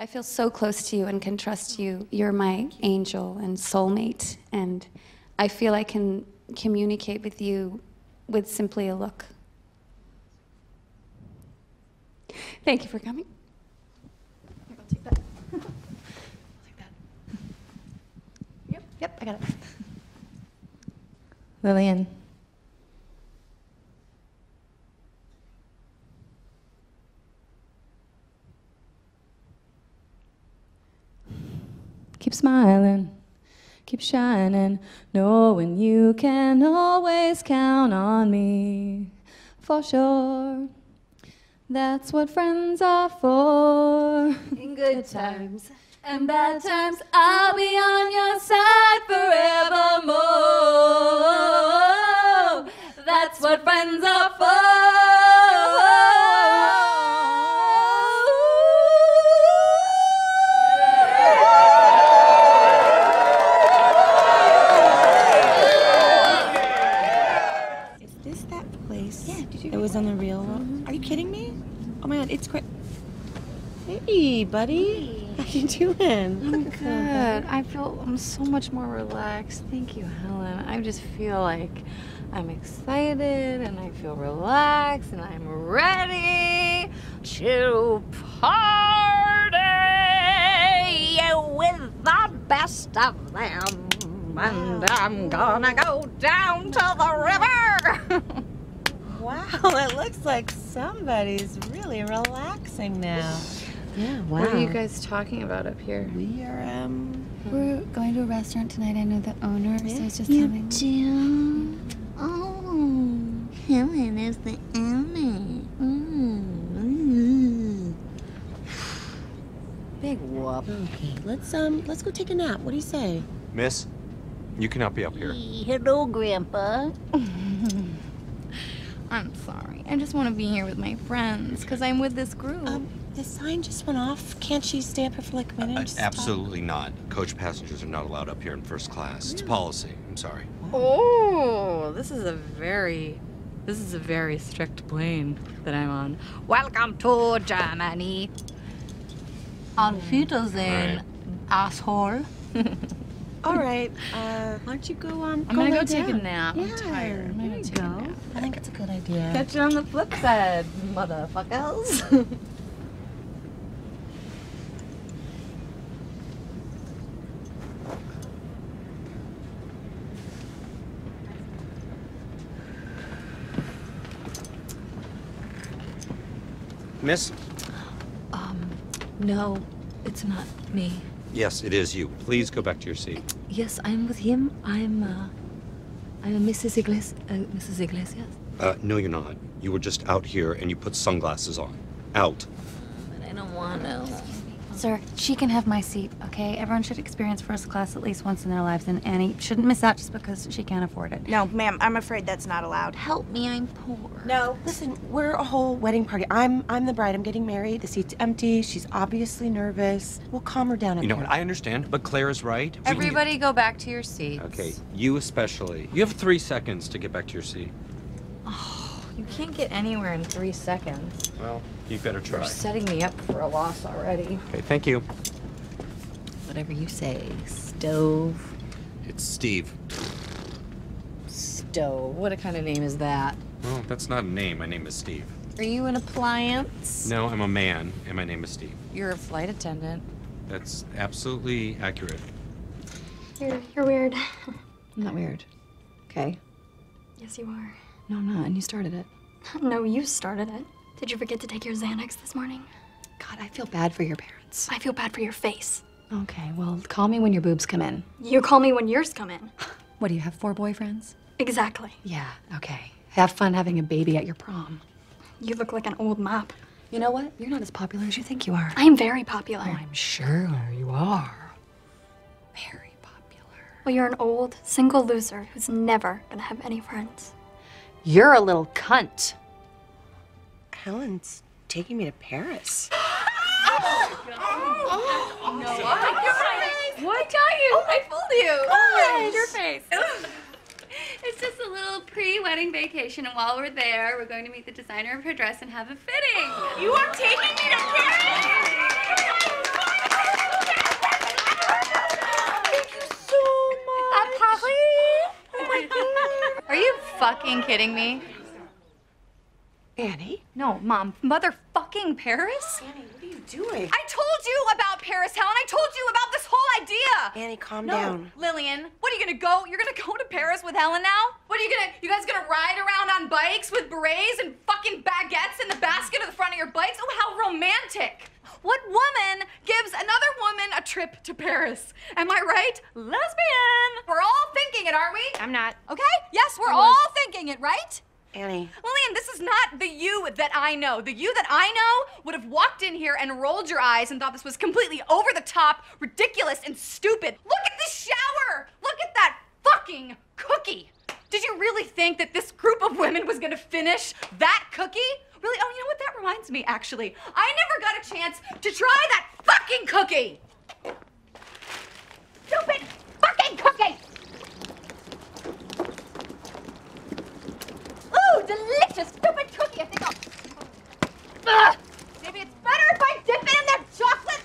I feel so close to you and can trust you. You're my angel and soulmate, and I feel I can communicate with you with simply a look. Thank you for coming. Here, I'll take that. I'll take that. Yep, yep, I got it. Lillian. Keep smiling, keep shining, knowing you can always count on me. For sure, that's what friends are for. In good times and bad times, I'll be on your side forevermore. That's what friends are for. My god, it's great. Hey, buddy. How you doing? I'm good. I feel I'm so much more relaxed. Thank you, Helen. I just feel like I'm excited and I feel relaxed and I'm ready to party with the best of them. And I'm gonna go down to the river. Wow, it looks like somebody's really relaxing now. Yeah, wow. What are you guys talking about up here? We are, um. We're going to a restaurant tonight. I know the owner, so it's just You having. do? Oh, Helen is the owner. Mm. Big whoop. Okay, let's, um, let's go take a nap. What do you say? Miss, you cannot be up here. Hello, Grandpa. I'm sorry. I just want to be here with my friends because I'm with this group. Um, the sign just went off. Can't she stay up here for like a minute? Uh, and talk? absolutely not. Coach passengers are not allowed up here in first class. It's policy. I'm sorry. Oh, this is a very, this is a very strict plane that I'm on. Welcome to Germany. Auf Wiedersehen, Right. asshole. All right. Uh, why don't you go, um, I'm gonna lay go take a nap. Yeah, I'm tired. I'm there gonna you take a go. nap. I think it's a good idea. Catch you on the flip side, motherfuckers. Miss? Um, no, it's not me. Yes, it is you. Please go back to your seat. Yes, I'm with him. I'm, uh, I'm Mrs. Iglesias. Uh, Mrs. Iglesias. Uh, no, you're not. You were just out here and you put sunglasses on. Out. But I don't want to. Sir, she can have my seat, okay? Everyone should experience first class at least once in their lives, and Annie shouldn't miss out just because she can't afford it. No, ma'am, I'm afraid that's not allowed. Help me, I'm poor. No, listen, we're a whole wedding party. I'm I'm the bride. I'm getting married. The seat's empty. She's obviously nervous. We'll calm her down You know here. what? I understand, but Claire is right. We Everybody go back to your seats. Okay, you especially. You have three seconds to get back to your seat. You can't get anywhere in three seconds. Well, you better try. You're setting me up for a loss already. Okay, thank you. Whatever you say, stove. It's Steve. Stove. What a kind of name is that? Well, that's not a name. My name is Steve. Are you an appliance? No, I'm a man, and my name is Steve. You're a flight attendant. That's absolutely accurate. You're, you're weird. I'm not weird. Okay. Yes, you are. No, I'm not. And you started it. No, you started it. Did you forget to take your Xanax this morning? God, I feel bad for your parents. I feel bad for your face. Okay, well, call me when your boobs come in. You call me when yours come in. What do you have? Four boyfriends? Exactly. Yeah. Okay. Have fun having a baby at your prom. You look like an old mop. You know what? You're not as popular as you think you are. I'm very popular. Oh, I'm sure you are. Very popular. Well, you're an old, single loser who's never gonna have any friends. You're a little cunt. Helen's taking me to Paris. Oh, what got you? Oh, I fooled you. Oh, your face. It's just a little pre-wedding vacation, and while we're there, we're going to meet the designer of her dress and have a fitting. You are taking me to Paris? Fucking kidding me? Annie? No, Mom. Motherfucking Paris? Annie, what are you doing? I told you about Paris, Helen. I told you about this whole idea. Annie, calm No, down. Lillian. What are you gonna go? You're gonna go to Paris with Helen now? What are you gonna? You guys gonna ride around on bikes with berets and fucking baguettes in the basket of the front of your bikes? Oh, how romantic! What woman gives another a trip to Paris? Am I right? Lesbian. We're all thinking it, aren't we? I'm not. Okay. Yes, we're all thinking it, right? Annie. Lillian, this is not the you that I know. The you that I know would have walked in here and rolled your eyes and thought this was completely over the top, ridiculous, and stupid. Look at this shower! Look at that fucking cookie! Did you really think that this group of women was gonna finish that cookie? Really? Oh, you know what? That reminds me, actually. I never got a chance to try that fucking cookie! Stupid fucking cookie! Ooh, delicious stupid cookie. I think I'll. Ugh. Maybe it's better if I dip it in that chocolate.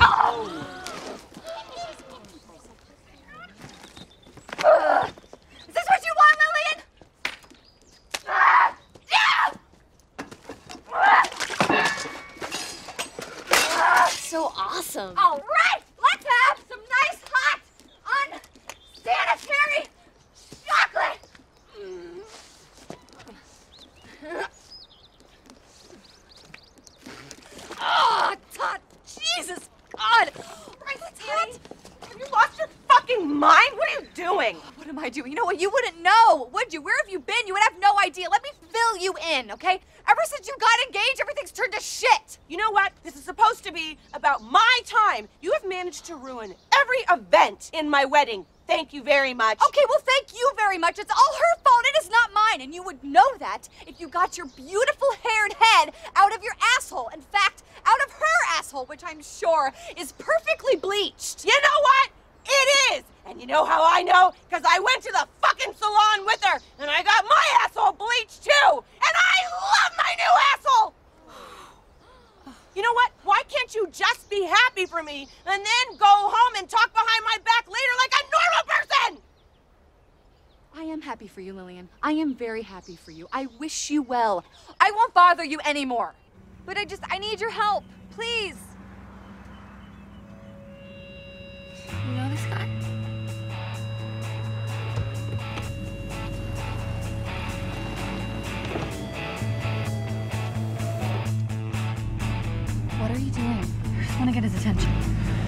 Oh. Ugh. Is this what you want, Lillian? Ah. Yeah. So awesome. All right, let's have some nice hot, unsanitary chocolate. Ah, oh, Todd, Jesus God! Right, it's hot. Have you lost your fucking mind? What are you doing? What am I doing? You know what? You wouldn't know, would you? Where have you been? You would have no idea. Let me fill you in, okay? You know what? This is supposed to be about my time. You have managed to ruin every event in my wedding. Thank you very much. Okay, well, thank you very much. It's all her fault. It is not mine. And you would know that if you got your beautiful haired head out of your asshole. In fact, out of her asshole, which I'm sure is perfectly bleached. You know what? It is! And you know how I know? Because I went to the fucking salon with her and I got my asshole bleached too! And I love my new asshole! You know what? Why can't you just be happy for me and then go home and talk behind my back later like a normal person? I am happy for you, Lillian. I am very happy for you. I wish you well. I won't bother you anymore. But I just, I need your help. Please. You know this guy? Attention.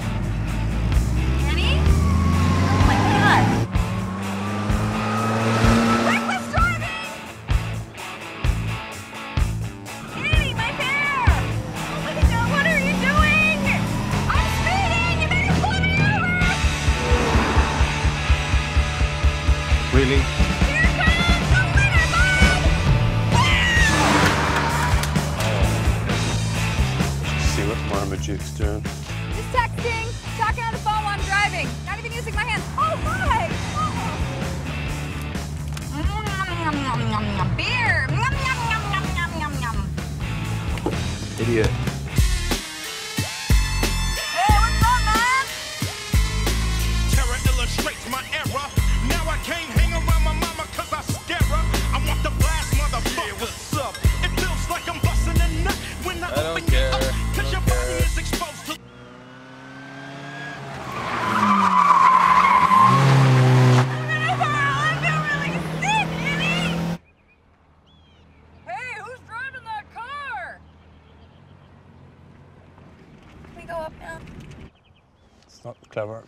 See what Marmaduke's doing? Just texting, talking on the phone while I'm driving. Not even using my hands. Oh, hi! Oh. Mm, Beer! Yum, yum, yum, yum, yum, yum, yum. Idiot. Clever.